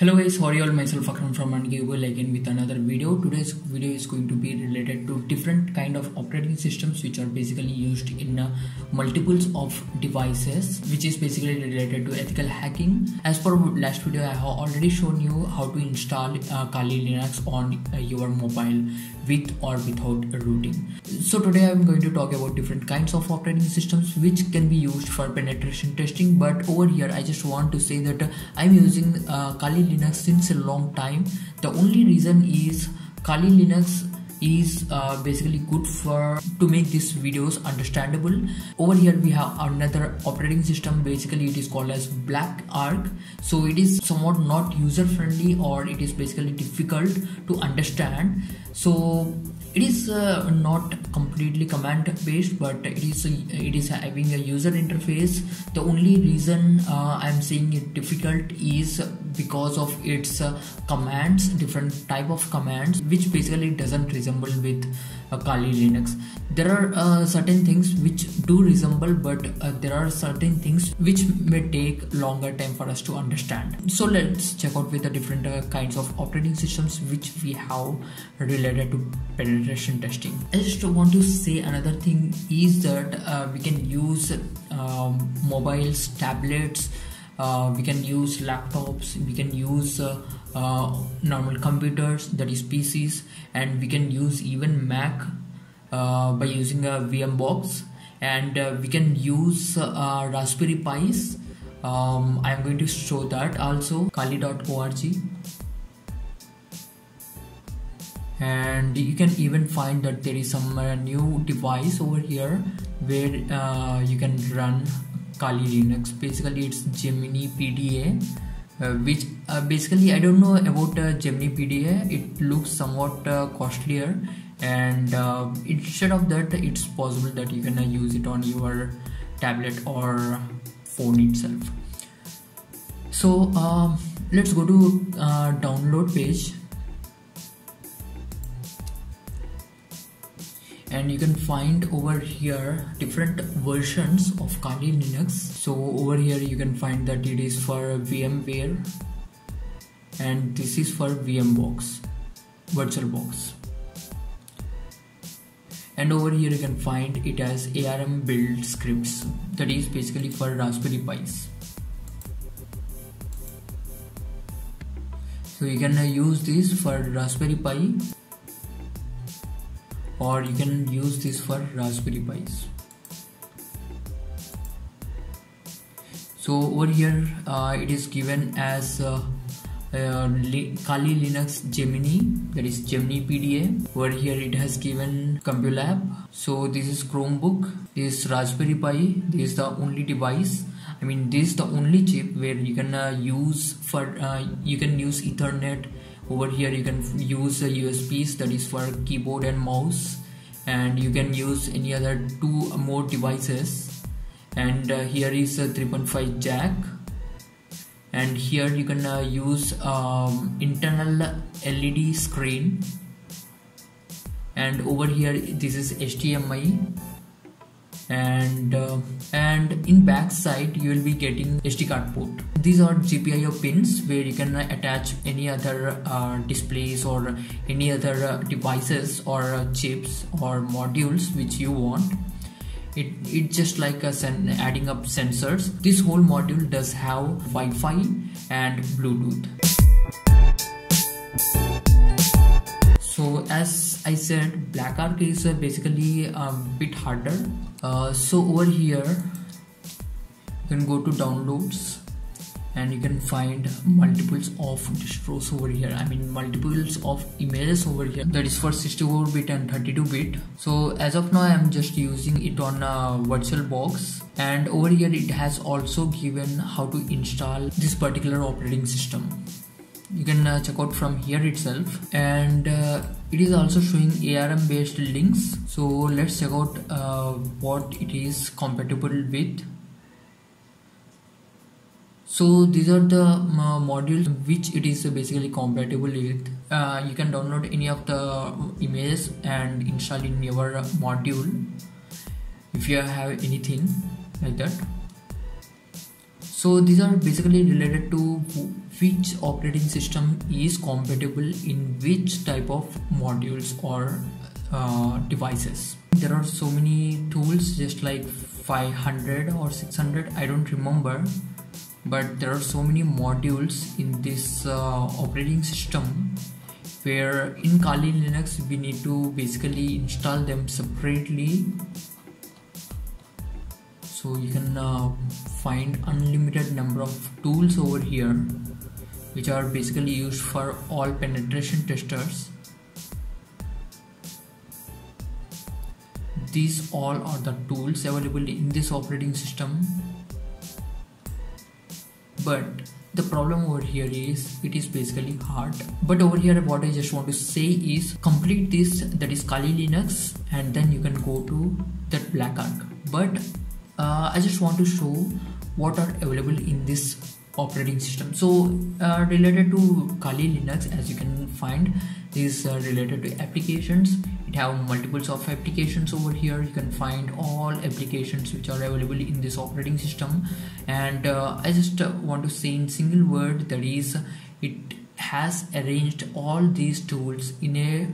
Hello guys, how are you all? Myself Akram from Unkickable again with another video. Today's video is going to be related to different kind of operating systems which are basically used in uh, multiples of devices which is basically related to ethical hacking. As per last video, I have already shown you how to install uh, Kali Linux on uh, your mobile with or without rooting. So today I'm going to talk about different kinds of operating systems which can be used for penetration testing. But over here, I just want to say that I'm using uh, Kali Linux since a long time. The only reason is Kali Linux is uh, basically good for to make these videos understandable. Over here we have another operating system. Basically it is called as BlackArch so it is somewhat not user friendly or it is basically difficult to understand. So it is uh, not completely command based but it is it is having a user interface. The only reason uh, i'm saying it difficult is because of its uh, commands different type of commands which basically doesn't resemble with uh, kali linux. There are uh, certain things which do resemble but uh, there are certain things which may take longer time for us to understand. So let's check out with the different uh, kinds of operating systems which we have related to penetration testing. I just want to say another thing is that uh, we can use um, mobiles tablets uh, we can use laptops we can use uh, uh, normal computers that is pcs and we can use even mac uh, by using a vm box. And uh, we can use uh, raspberry pis. Um, i'm going to show that also kali.org and you can even find that there is some new device over here where you can run Kali Linux. Basically it's Gemini PDA uh, which uh, basically I don't know about uh, Gemini PDA it looks somewhat uh, costlier and instead of that it's possible that you can use it on your tablet or phone itself. So um, let's go to download page and you can find over here different versions of Kali Linux. So over here you can find that it is for VMware and this is for VMbox VirtualBox and over here you can find it as ARM build scripts. That is basically for Raspberry Pis. So you can use this for Raspberry Pi or you can use this for Raspberry Pis. So over here uh, it is given as uh, uh, Kali Linux Gemini that is Gemini PDA over here it has given CompuLab so this is Chromebook. This is Raspberry Pi. This is the only device. I mean this is the only chip where you can uh, use for uh, you can use Ethernet over here you can use a USBs that is for keyboard and mouse. And you can use any other two more devices. And uh, here is a 3.5 jack. And here you can uh, use um, internal LED screen. And over here this is HDMI and uh, and in back side you will be getting SD card port. These are GPIO pins where you can attach any other uh, displays or any other uh, devices or uh, chips or modules which you want. It it's just like a adding up sensors. This whole module does have Wi-Fi and Bluetooth I said BlackArch is uh, basically a bit harder. Uh, so over here you can go to downloads and you can find multiples of distros over here. I mean multiples of images over here. That is for 64 bit and 32 bit. So as of now i'm just using it on a virtual box. And over here it has also given how to install this particular operating system you can uh, check out from here itself. And uh, it is also showing ARM based links. So let's check out uh, what it is compatible with. So these are the uh, modules which it is basically compatible with. Uh, you can download any of the images and install in your module if you have anything like that. So these are basically related to which operating system is compatible in which type of modules or uh, devices. There are so many tools just like 500 or 600 I don't remember. But there are so many modules in this uh, operating system where in Kali Linux we need to basically install them separately. So you can uh, find unlimited number of tools over here which are basically used for all penetration testers. These all are the tools available in this operating system. But the problem over here is it is basically hard. But over here what i just want to say is complete this that is kali linux and then you can go to that BlackArch but uh, i just want to show what are available in this operating system. So uh, related to kali linux as you can find is uh, related to applications it have multiples of applications over here. You can find all applications which are available in this operating system. And uh, i just uh, want to say in single word that is it has arranged all these tools in a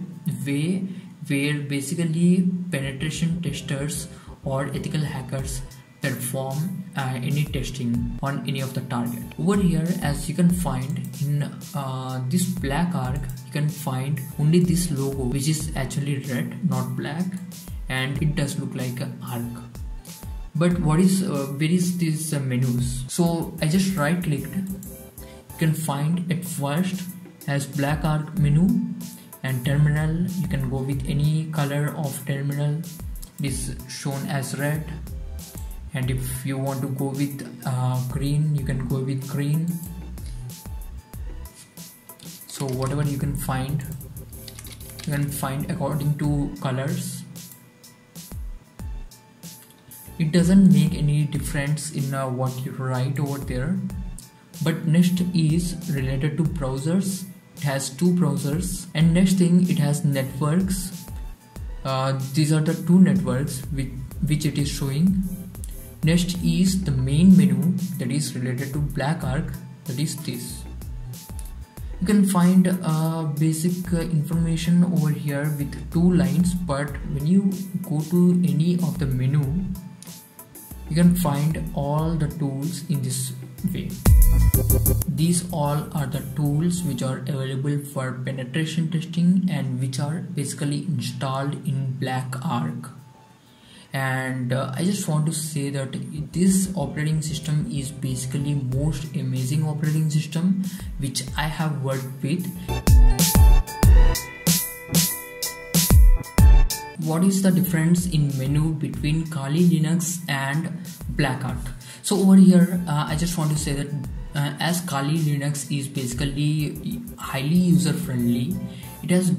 way where basically penetration testers or ethical hackers perform uh, any testing on any of the target. Over here as you can find in uh, this BlackArch you can find only this logo which is actually red not black and it does look like an arc. But what is uh, where is these uh, menus? So i just right clicked you can find at first as BlackArch menu and terminal. You can go with any color of terminal. It is shown as red and if you want to go with uh, green you can go with green. So whatever you can find you can find according to colors. It doesn't make any difference in uh, what you write over there. But next is related to browsers. It has two browsers. And next thing it has networks. Uh, these are the two networks which, which it is showing Next is the main menu that is related to BlackArch that is this. You can find uh, basic uh, information over here with two lines but when you go to any of the menu you can find all the tools in this way. These all are the tools which are available for penetration testing and which are basically installed in BlackArch and uh, i just want to say that this operating system is basically most amazing operating system which i have worked with. What is the difference in menu between kali linux and BlackArch so over here uh, i just want to say that uh, as kali linux is basically highly user friendly it has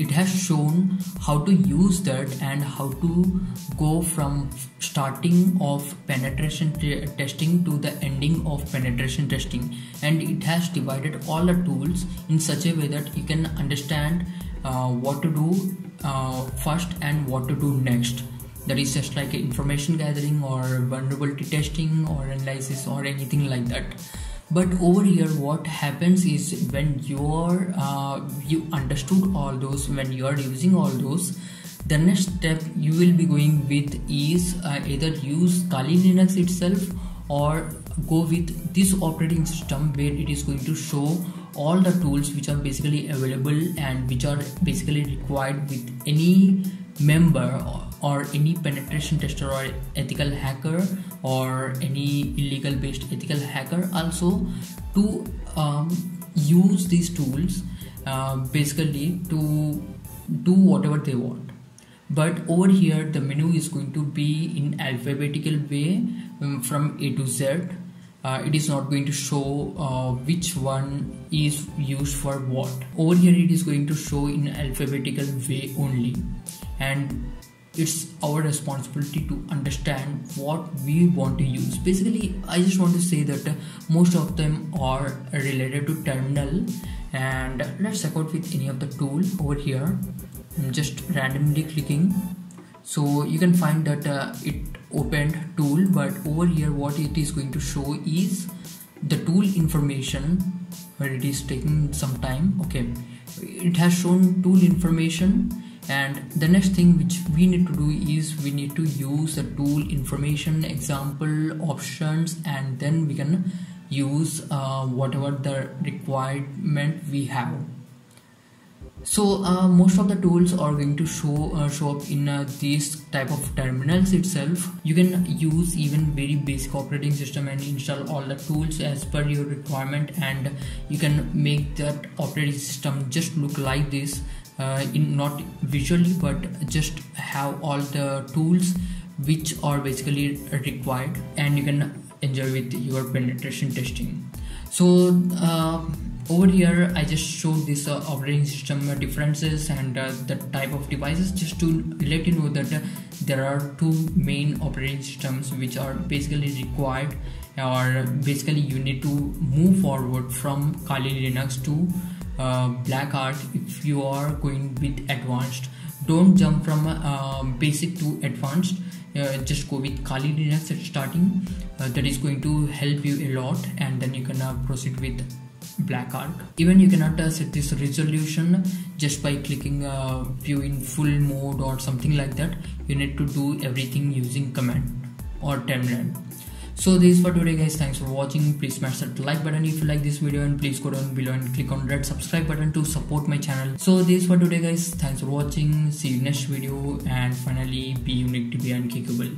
it has shown how to use that and how to go from starting of penetration testing to the ending of penetration testing. And it has divided all the tools in such a way that you can understand uh, what to do uh, first and what to do next. That is just like information gathering or vulnerability testing or analysis or anything like that but over here what happens is when you're uh, you understood all those when you are using all those the next step you will be going with is uh, either use kali linux itself or go with this operating system where it is going to show all the tools which are basically available and which are basically required with any member or any penetration tester or ethical hacker or any illegal based ethical hacker also to um, use these tools uh, basically to do whatever they want. But over here the menu is going to be in alphabetical way um, from a to z. Uh, it is not going to show uh, which one is used for what. Over here it is going to show in alphabetical way only. And it's our responsibility to understand what we want to use. Basically i just want to say that most of them are related to terminal. And let's check out with any of the tool over here. I'm just randomly clicking. So you can find that uh, it opened tool but over here what it is going to show is the tool information where it is taking some time. Okay. It has shown tool information and the next thing which we need to do is we need to use the tool information example options and then we can use uh, whatever the requirement we have. So uh, most of the tools are going to show uh, show up in uh, these type of terminals itself. You can use even very basic operating system and install all the tools as per your requirement and you can make that operating system just look like this uh, in not visually but just have all the tools which are basically required and you can enjoy with your penetration testing. So uh, over here I just showed this uh, operating system differences and uh, the type of devices just to let you know that uh, there are two main operating systems which are basically required or basically you need to move forward from Kali Linux to uh, BlackArch if you are going with advanced don't jump from uh, basic to advanced. Uh, just go with Kali Linux at starting. Uh, that is going to help you a lot and then you can uh, proceed with BlackArch even you cannot set this resolution just by clicking view in full mode or something like that. You need to do everything using command or terminal so this is for today guys. Thanks for watching. Please smash that like button if you like this video and please go down below and click on red subscribe button to support my channel. So this is for today guys. Thanks for watching. See you next video and finally be unique to be unkickable